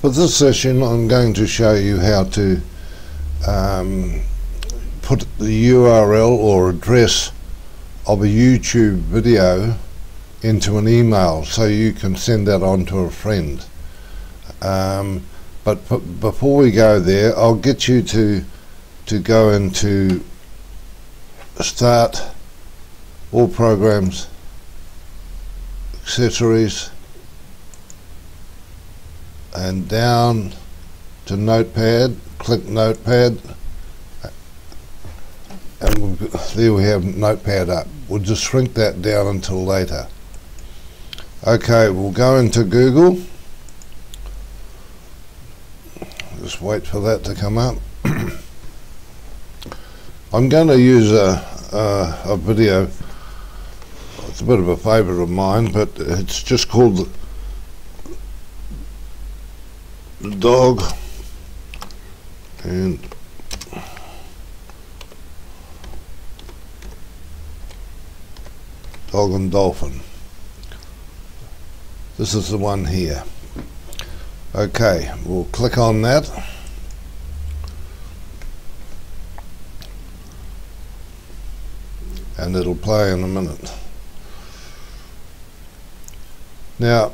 For this session I'm going to show you how to um, put the URL or address of a YouTube video into an email so you can send that on to a friend. Um, but before we go there I'll get you to to go into start all programs accessories and down to notepad click notepad and there we have notepad up. We'll just shrink that down until later. Okay we'll go into Google. Just wait for that to come up. I'm going to use a, a, a video. It's a bit of a favourite of mine but it's just called the dog. And dog and dolphin. This is the one here. Okay we'll click on that. And it'll play in a minute. Now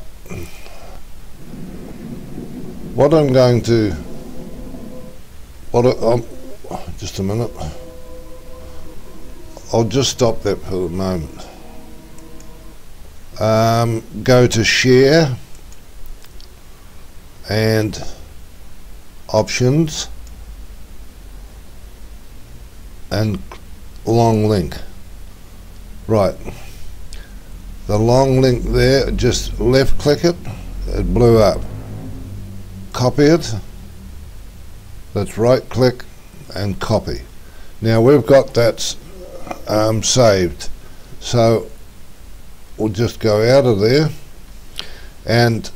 what I'm going to what I, um, just a minute. I'll just stop that for a moment. Um, go to share and options and long link. Right. The long link there just left click it it blew up copy it. Let's right click and copy. Now we've got that um, saved. So we'll just go out of there and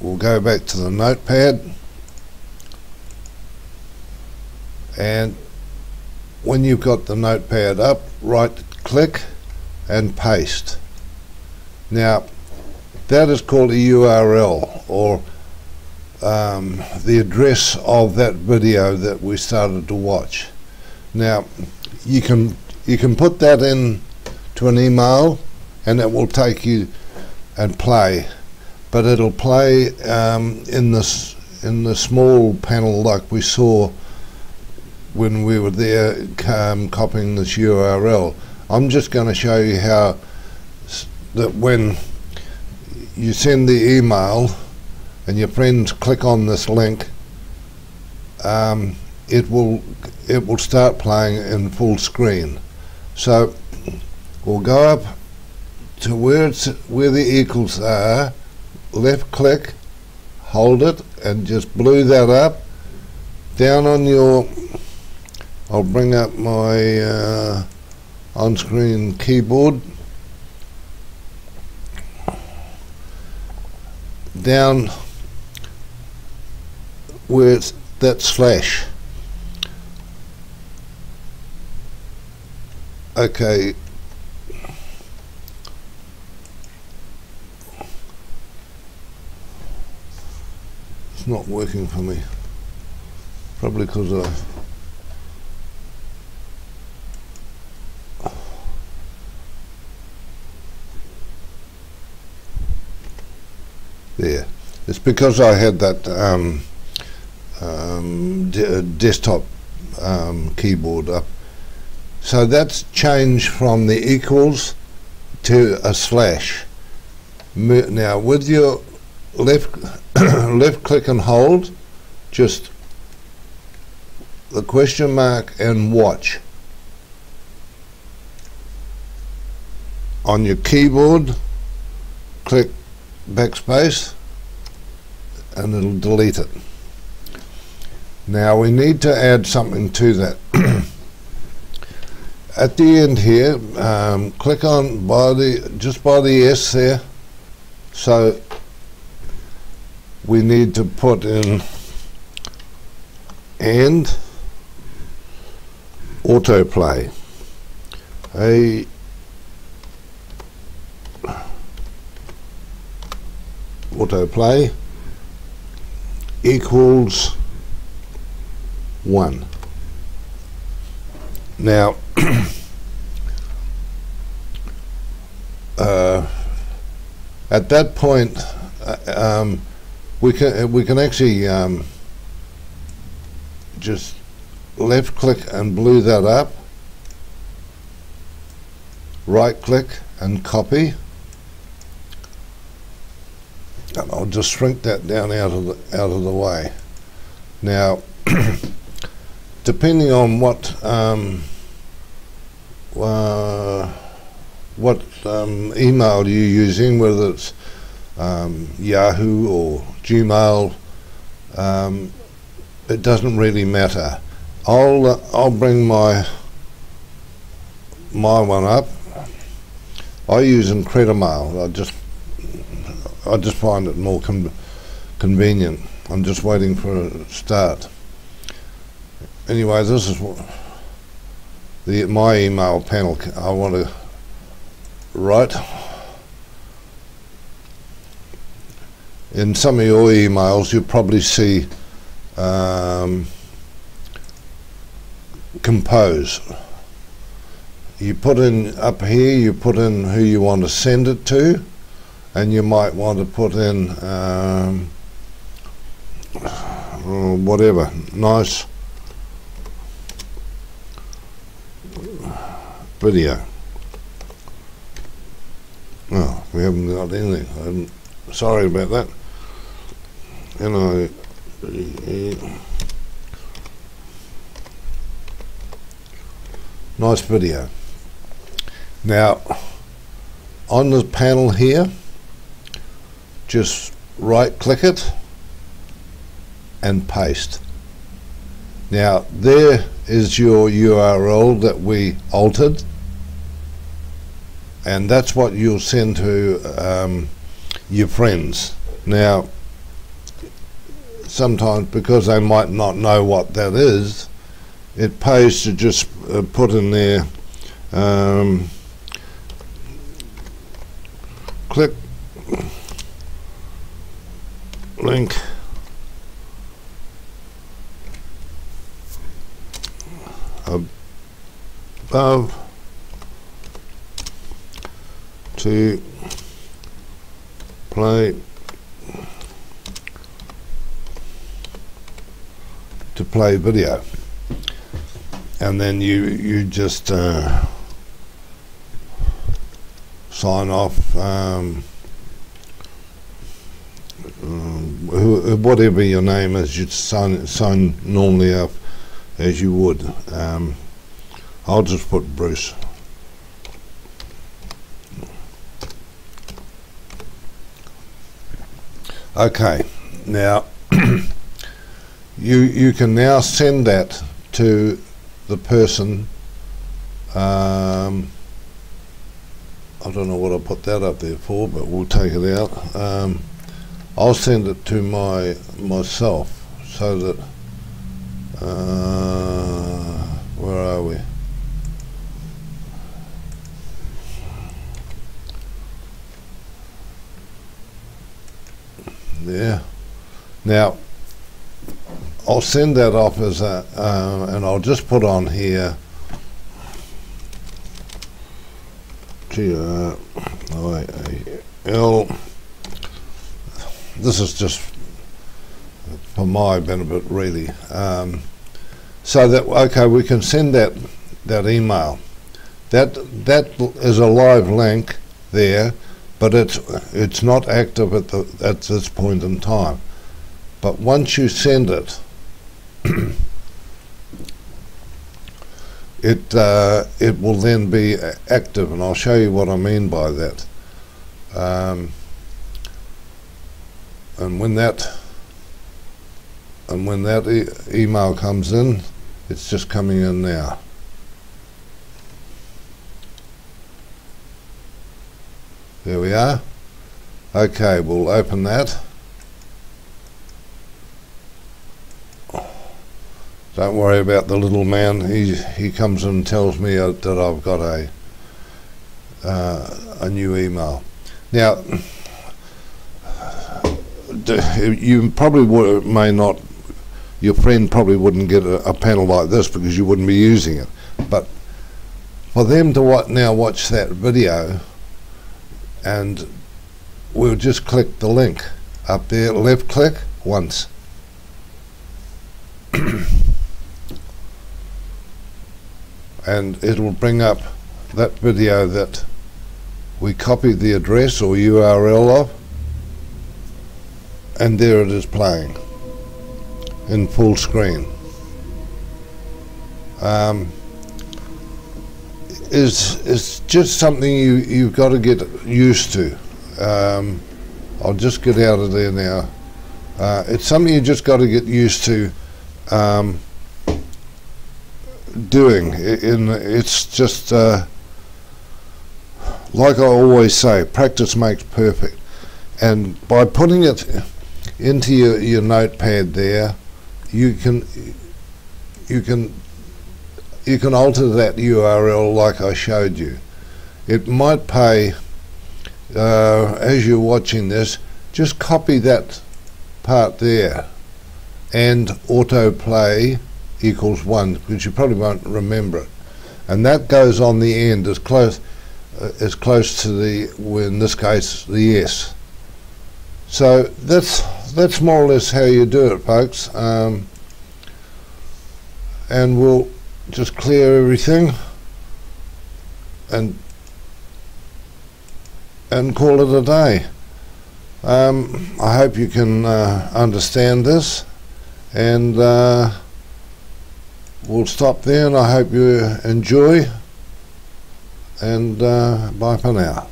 we'll go back to the notepad. And when you've got the notepad up right click and paste. Now that is called a URL or um, the address of that video that we started to watch. Now, you can you can put that in to an email, and it will take you and play, but it'll play um, in this in the small panel like we saw when we were there um, copying this URL. I'm just going to show you how that when you send the email and your friends click on this link, um, it will it will start playing in full screen. So we'll go up to where it's where the equals are, left click, hold it, and just blue that up. Down on your, I'll bring up my uh, on-screen keyboard. Down with that slash. Okay. It's not working for me. Probably because I there. It's because I had that um, um, uh, desktop um, keyboard up. So that's changed from the equals to a slash. Now with your left left click and hold, just the question mark and watch. On your keyboard, click backspace and it'll delete it. Now we need to add something to that. At the end here, um, click on by the just by the S there. So we need to put in and autoplay. A autoplay equals 1. Now, uh, at that point, uh, um, we can we can actually um, just left click and blue that up, right click and copy, and I'll just shrink that down out of the out of the way. Now, depending on what um, uh, what um, email you're using, whether it's um, Yahoo or Gmail, um, it doesn't really matter. I'll uh, I'll bring my my one up. I use Incredimail. I just I just find it more con convenient. I'm just waiting for a start. Anyway, this is the my email panel. I want to write in some of your emails. You probably see um, compose. You put in up here. You put in who you want to send it to and you might want to put in um, whatever nice video oh we haven't got anything. I'm sorry about that. And I nice video. Now on the panel here just right click it and paste. Now there is your URL that we altered and that's what you'll send to um, your friends. Now sometimes because they might not know what that is it pays to just uh, put in there um, click link above to play to play video and then you you just uh, sign off um, um, whatever your name is, you'd sign, sign normally up as you would. Um, I'll just put Bruce. Okay, now you you can now send that to the person. Um, I don't know what I put that up there for, but we'll take it out. Um, I'll send it to my myself so that uh, where are we? Yeah. Now I'll send that off as a, uh, and I'll just put on here. G R I A L this is just for my benefit, really. Um, so that okay, we can send that that email. That that is a live link there, but it's it's not active at the at this point in time. But once you send it, it uh, it will then be active, and I'll show you what I mean by that. Um, and when that and when that e email comes in it's just coming in now. There we are. Okay we'll open that don't worry about the little man he he comes and tells me uh, that I've got a uh, a new email now you probably may not, your friend probably wouldn't get a, a panel like this because you wouldn't be using it. But for them to now watch that video, and we'll just click the link up there, left click once. and it'll bring up that video that we copied the address or URL of, and there it is playing in full screen. Um, is is just something you you've got to get used to. Um, I'll just get out of there now. Uh, it's something you just got to get used to um, doing. In it's just uh, like I always say, practice makes perfect. And by putting it into your, your notepad there, you can you can you can alter that URL like I showed you. It might pay uh, as you're watching this, just copy that part there and autoplay equals one because you probably won't remember it. And that goes on the end as close uh, as close to the well, in this case the S. So that's that's more or less how you do it, folks. Um, and we'll just clear everything and and call it a day. Um, I hope you can uh, understand this, and uh, we'll stop there. And I hope you enjoy. And uh, bye for now.